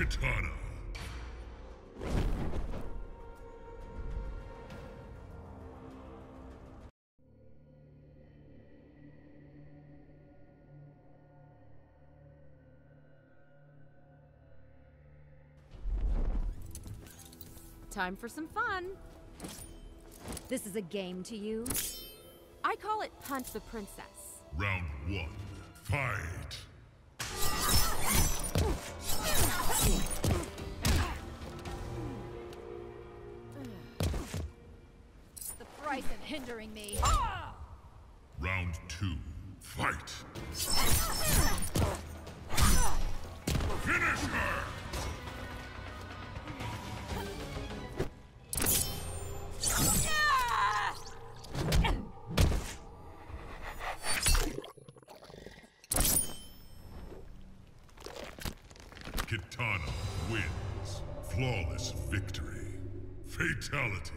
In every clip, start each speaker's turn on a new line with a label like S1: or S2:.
S1: Kitana.
S2: Time for some fun.
S3: This is a game to you?
S2: I call it Punch the Princess.
S1: Round one. Fight.
S3: The price of hindering me.
S1: Round two. Fight. Finish her! Flawless victory. Fatality.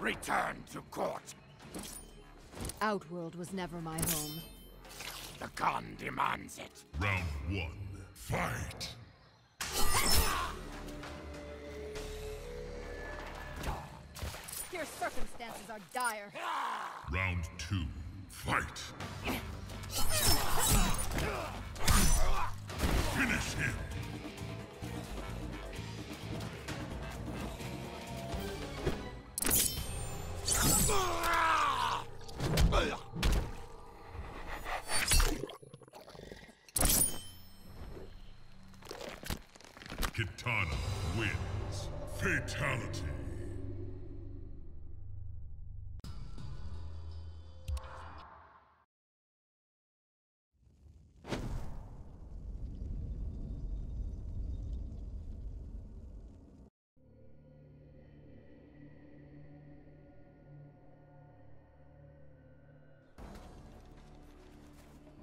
S4: Return to court.
S3: Outworld was never my home.
S4: The Kahn demands it.
S1: Round one. Fight.
S3: Your circumstances are dire.
S1: Round two. Fight. Finish him. Kitana wins. Fatality.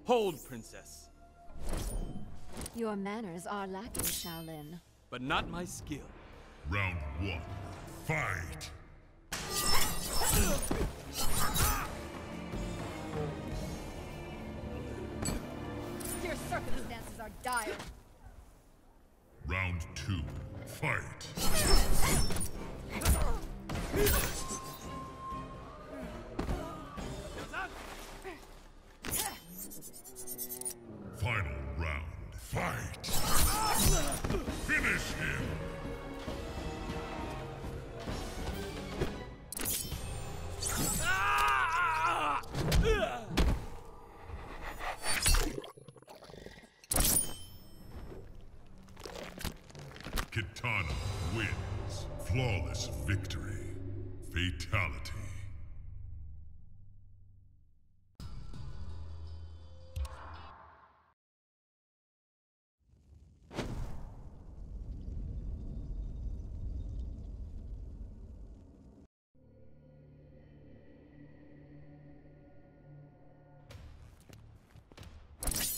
S5: Hold, princess.
S3: Your manners are lacking, Shaolin.
S5: But not my skill.
S1: Round one. Fight.
S3: Your circumstances are dire.
S1: Round two. Fight. Kitana wins. Flawless victory. Fatality.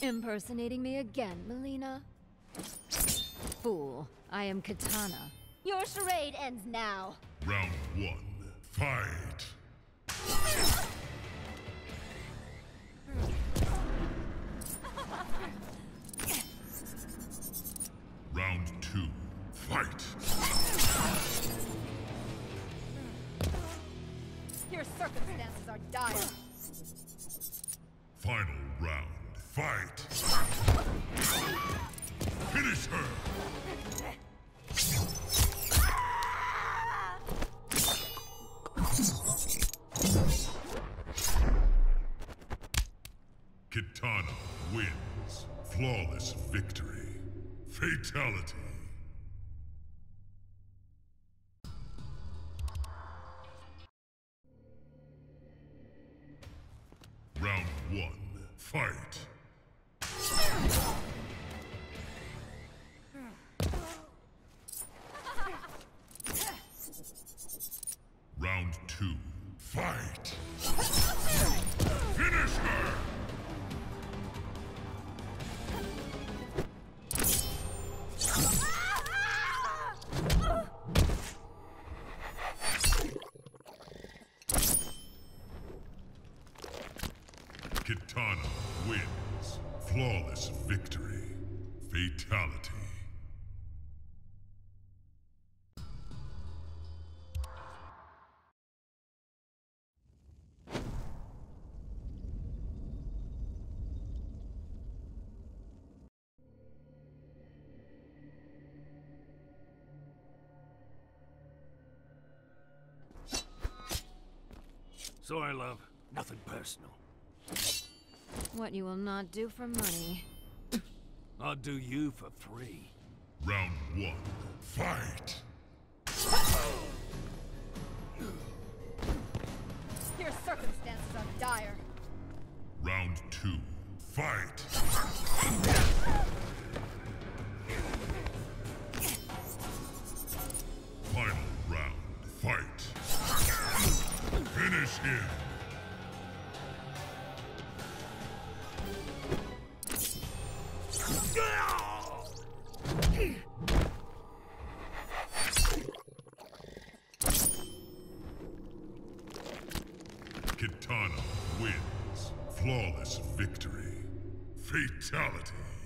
S3: Impersonating me again, Mileena? Fool, I am Kitana. Your charade ends now.
S1: Round one. Fight. Round two. Fight.
S3: Your circumstances are dire.
S1: Final round. Fight. Finish her. Kitana wins. Flawless victory. Fatality. Round one. Fight. Flawless victory. Fatality.
S4: Sorry, love. Nothing personal.
S3: What you will not do for money.
S4: I'll do you for free.
S1: Round one. Fight!
S3: Your circumstances are dire.
S1: Round two. Fight! Final round. Fight! Finish him! Victory. Fatality.